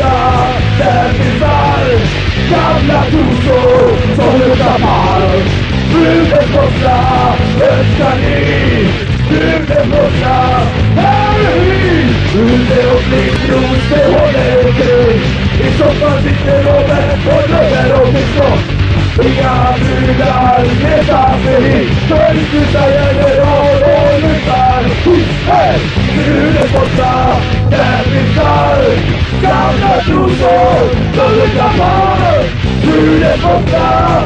sida där finns allt Gamla trosor som luktar malm Huvudet borta, önskar ni. Huvudet borta, här är vi. Ute och blindros, det håller krig I soffan sitter Robert och drömmer om sitt slott. Inga brudar letar sig hit För sluta general och lutar Hej! Huvudet borta, där finns allt Absoluta mare, tu ne peux pas